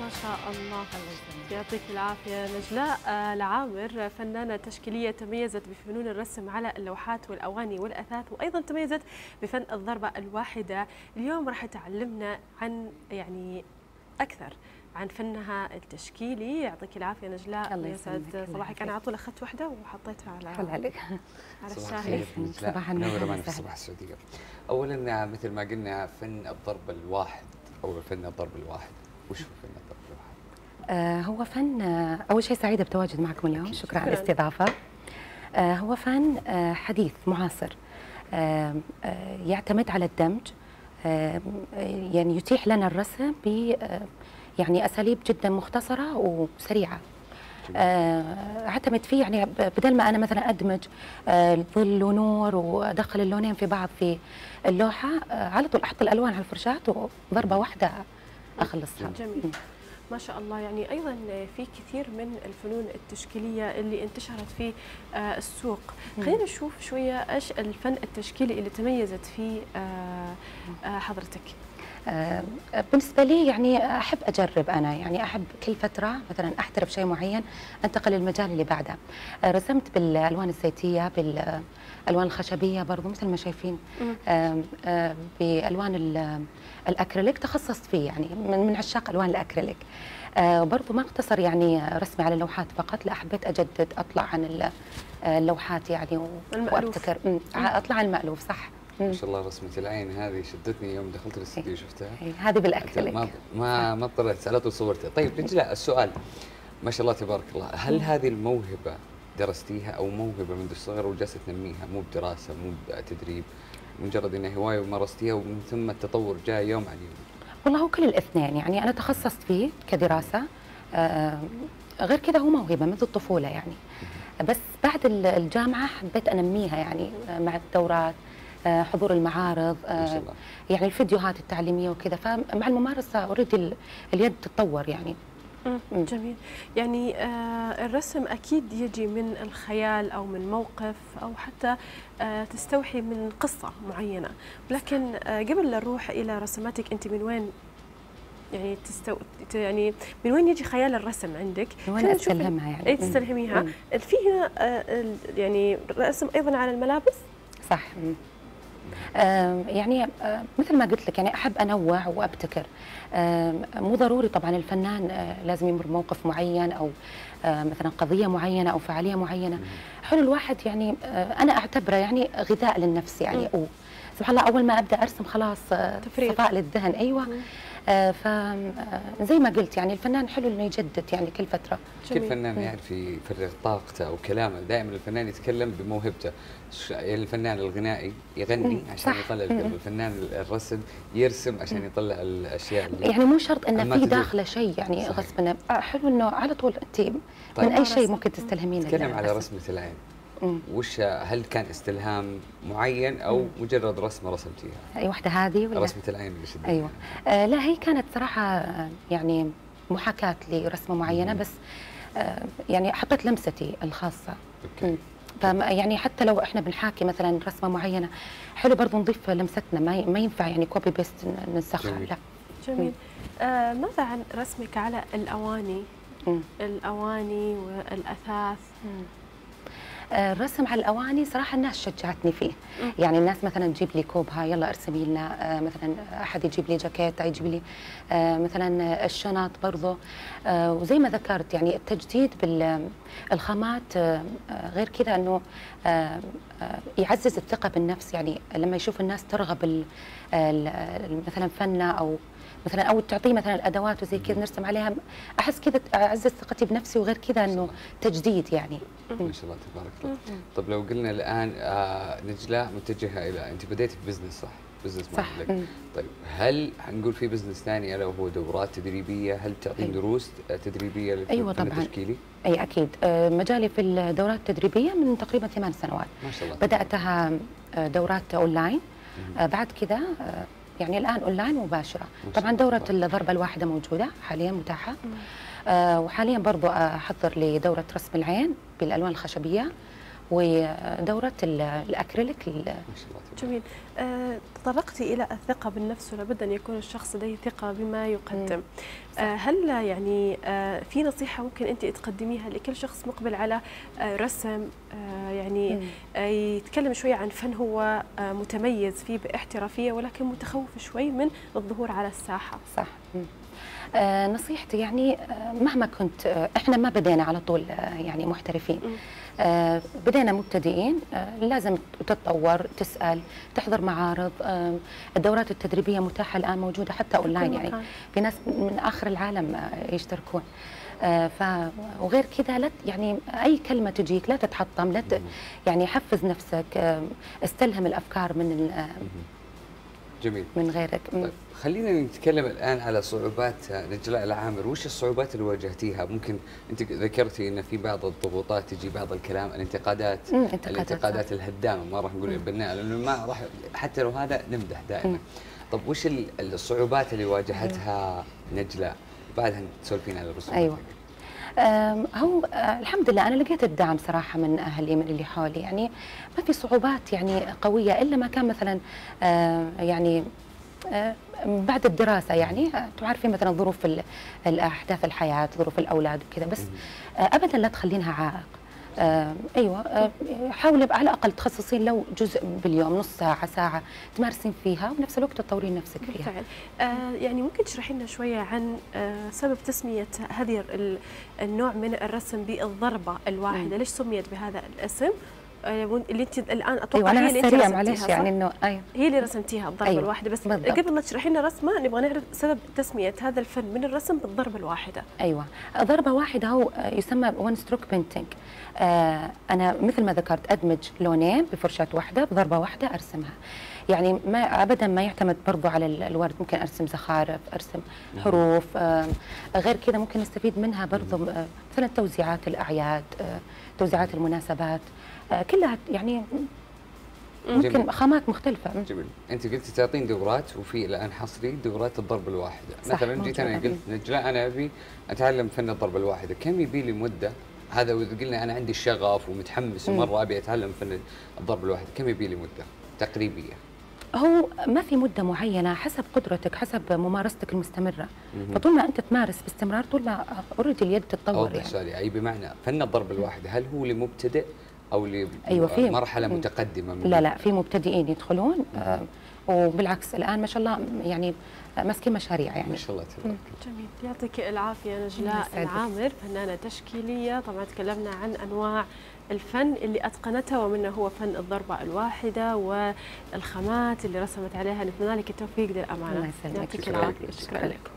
ما شاء الله. يعطيك العافية نجلاء آه، العامر فنانة تشكيلية تميزت بفنون الرسم على اللوحات والأواني والأثاث وأيضا تميزت بفن الضربة الواحدة. اليوم راح تعلمنا عن يعني أكثر عن فنها التشكيلي. يعطيك العافية نجلاء الله يسعد. صباحك. أنا على طول أخذت واحدة وحطيتها على حل عليك. على الخير صباح النور. معنا في. صباح السعودية. أولا مثل ما قلنا فن الضرب الواحد أو فن الضرب الواحد. وش هو فن الضرب الواحد؟ آه هو فن آه أول شيء سعيدة بتواجد معكم اليوم. أكيد. شكرا على شكراً. الاستضافة. آه هو فن آه حديث معاصر. آه آه يعتمد على الدمج. آه آه، يعني يتيح لنا الرسم ب آه، يعني أساليب جدا مختصرة وسريعة. آه، أعتمد فيه يعني بدل ما أنا مثلا أدمج آه، ظل ونور وأدخل اللونين في بعض في اللوحة آه، على طول أحط الألوان على الفرشاة وضربة واحدة أخلصها. جميل. ما شاء الله. يعني أيضا في كثير من الفنون التشكيلية اللي انتشرت في آه، السوق. خلينا نشوف شوية إيش الفن التشكيلي اللي تميزت فيه آه، آه، حضرتك. بالنسبة لي يعني أحب أجرب أنا يعني أحب كل فترة مثلا أحترف شيء معين أنتقل للمجال اللي بعده. آه، رسمت بالألوان الزيتية بالألوان الخشبية برضو مثل ما شايفين. بألوان ال- الأكريليك تخصصت فيه يعني من من عشاق ألوان الأكريليك. آه، وبرضو ما اقتصر يعني رسمي على اللوحات فقط لا حبيت أجدد أطلع عن ال- آه، اللوحات يعني. وأبتكر. أطلع عن المألوف صح. ما شاء الله رسمة العين هذه شدتني يوم دخلت الاستديو شفتها. إيه، هذه بالاكريليك ما ما ما اضطريت على طول صورتها طيب نجلاء السؤال. ما شاء الله تبارك الله. هل هذه الموهبة درستيها أو موهبة منذ الصغر وجالسة تنميها؟ مو بدراسة مو بتدريب مجرد إنها هواية ومارستيها ومن ثم التطور جاء يوم عن يوم. والله هو كل الاثنين. يعني أنا تخصصت فيه كدراسة. آه، غير كذا هو موهبة منذ الطفولة يعني. بس بعد ال- الجامعة حبيت أنميها يعني آه، مع الدورات. آه، حضور المعارض آه، يعني الفيديوهات التعليمية وكذا. فمع الممارسة اوريدي اليد تتطور يعني. جميل. يعني آه، الرسم أكيد يجي من الخيال أو من موقف أو حتى آه، تستوحي من قصة معينة. لكن آه، قبل لا نروح إلى رسماتك أنت من وين؟ يعني تستو... يعني من وين يجي خيال الرسم عندك؟ من وين أستلهمها يعني. اي. تستلهميها. في هنا آه، يعني رسم أيضا على الملابس؟ صح. يعني مثل ما قلت لك يعني أحب انوع وأبتكر. مو ضروري طبعا الفنان آه، لازم يمر بموقف معين أو آه، مثلا قضية معينة أو فعالية معينة. حلو الواحد يعني آه، أنا أعتبره يعني غذاء للنفس يعني سبحان الله أول ما أبدأ أرسم خلاص تفريغ. صفاء للذهن. أيوه. مم. آه، ف آه، زي ما قلت يعني الفنان حلو إنه يجدد يعني كل فترة كل. فنان يعرف يفرغ طاقته أو كلامه دائما الفنان يتكلم بموهبته ش- يعني الفنان الغنائي يغني عشان صح. يطلع القلب الفنان الرسم يرسم عشان يطلع الأشياء اللي يعني مو شرط إنه في داخله شيء يعني. غصبا آه، حلو إنه على طول انت طيب. من أي شيء. ممكن تستلهمين نتكلم على الرسم. رسمة العين. وش هل كان استلهام معين أو مجرد رسمه رسمتيها؟ أي واحدة هذه ولا رسمة العين اللي شدتني. أيوه آه لا هي كانت صراحة آه، يعني محاكاة لرسمة معينة مم. بس آه يعني حطيت لمستي الخاصة okay مم. فما يعني حتى لو إحنا بنحاكي مثلا رسمة معينة حلو برضو نضيف لمستنا ما ي- ما ينفع يعني copy paste ننسخها جميل. لا جميل آه ماذا عن رسمك على الأواني مم. الأواني والأثاث آه، الرسم على الأواني صراحة الناس شجعتني فيه. يعني الناس مثلا تجيب لي كوبها يلا ارسمي لنا آه، مثلا أحد يجيب لي جاكيت يجيب لي آه، مثلا الشنط برضو. آه، وزي ما ذكرت يعني التجديد بالخامات غير كذا إنه يعزز الثقة بالنفس. يعني لما يشوف الناس ترغب مثلا فنه أو مثلا أو تعطيه مثلا الأدوات وزي كذا نرسم عليها أحس كذا اعزز ثقتي بنفسي وغير كذا إنه تجديد يعني ما شاء الله تبارك الله طيب لو قلنا الآن آه نجلاء متجهة إلى أنت بديتي business صح؟ business صح مم. طيب هل حنقول في business ثاني ألا وهو دورات تدريبية؟ هل تعطين. دروس تدريبية للفن أيوة طبعاً. التشكيلي؟ أي أكيد آه، مجالي في الدورات التدريبية من تقريبا ثمان سنوات ما شاء الله بدأتها آه، دورات أونلاين بعد كذا يعني الآن أونلاين مباشرة. طبعا دورة. الضربة الواحدة موجودة حاليا متاحة. آه، وحاليا برضو أحضر لدورة رسم العين بالألوان الخشبية. ودورات ال- الأكريليك جميل. آه، تطرقتي إلى الثقة بالنفس ولابد أن يكون الشخص لديه ثقة بما يقدم. آه، هل يعني آه، في نصيحة ممكن أنت تقدميها لكل شخص مقبل على آه، رسم آه، يعني. آه، يتكلم شوية عن فن هو آه، متميز فيه باحترافية ولكن متخوف شوي من الظهور على الساحة؟ صح. مم. آه نصيحتي يعني آه مهما كنت آه إحنا ما بدينا على طول يعني محترفين. بدينا مبتدئين لازم تتطور تسأل تحضر معارض الدورات التدريبية متاحة الآن موجودة حتى أونلاين يعني. في ناس من آخر العالم يشتركون. ف وغير كذا لا يعني أي كلمة تجيك لا تتحطم لا ت... يعني حفز نفسك استلهم الأفكار من ال- جميل من غيرك. طيب خلينا نتكلم الآن على صعوبات نجلاء العامر، وش الصعوبات اللي واجهتيها؟ ممكن أنت ذكرتي إن في بعض الضغوطات تجي بعض الكلام الانتقادات مم، انتقادات، الانتقادات الهدامة ما راح نقول مم. البناءه لأنه ما راح حتى لو هذا نمدح دائما. مم. طب وش ال- الصعوبات اللي واجهتها نجلاء؟ بعدها تسولفين على الرسومات أيوة. هو آه، الحمد لله أنا لقيت الدعم صراحة من أهلي من اللي حولي. يعني ما في صعوبات يعني قوية إلا ما كان مثلا آه، يعني آه، بعد الدراسة يعني تعرفين مثلا ظروف ال- الأحداث الحياة ظروف الأولاد وكذا بس ابدا لا تخلينها عائق. آه، أيوه آه، حاولي على الأقل تخصصين لو جزء باليوم نص ساعة ساعة تمارسين فيها وبنفس الوقت تطورين نفسك فيها. بالفعل. آه يعني ممكن تشرحي لنا شوية عن آه سبب تسمية هذه ال- النوع من الرسم بالضربة الواحدة؟ مم. ليش سميت بهذا الاسم؟ اللي انت الآن أتوقع أنا هي اللي سريع رسمتيها معلش؟ يعني إنه أيوه. هي اللي رسمتيها الضربة أيوة، الواحدة بس بالضبط. قبل لا تشرحي لنا رسمة نبغى نعرف سبب تسمية هذا الفن. من الرسم بالضربة الواحدة؟ أيوه. ضربة واحدة هو آه، يسمى one stroke painting أنا مثل ما ذكرت أدمج لونين بفرشاة واحدة بضربة واحدة أرسمها. يعني ما ابدا ما يعتمد برضو على ال- الورد. ممكن أرسم زخارف أرسم حروف آه، غير كذا ممكن نستفيد منها برضو آه، مثلا توزيعات الأعياد آه، توزيعات المناسبات. آه، كلها يعني ممكن جميل. خامات مختلفة جميل أنت قلتي تعطين دورات وفي الآن حصري دورات الضرب الواحدة صح، مثلا جيت أنا. قلت نجلاء أنا أبي أتعلم فن الضرب الواحدة كم يبي لي مدة هذا وإذا قلنا أنا عندي الشغف ومتحمس مم. ومرة أبي أتعلم فن الضرب الواحدة كم يبي لي مدة تقريبية هو ما في مدة معينة حسب قدرتك حسب ممارستك المستمرة مهم. فطول ما أنت تمارس باستمرار طول ما اوريدي اليد تتطور يعني سؤالي أي بمعنى فن الضرب الواحدة هل هو لمبتدئ أو أيوة، لمرحلة مم. متقدمة من لا لا في مبتدئين يدخلون آه وبالعكس الآن ما شاء الله يعني ماسكين مشاريع ما يعني شاء الله تبارك جميل. يعطيك العافية نجلاء يسعدك. العامر فنانة تشكيلية. طبعا تكلمنا عن أنواع الفن اللي أتقنته ومنه هو فن الضربة الواحدة والخامات اللي رسمت عليها. نتمنى لك التوفيق للأمانة. الله يسلمك. يعطيك شكراً. لك. شكرا. لكم.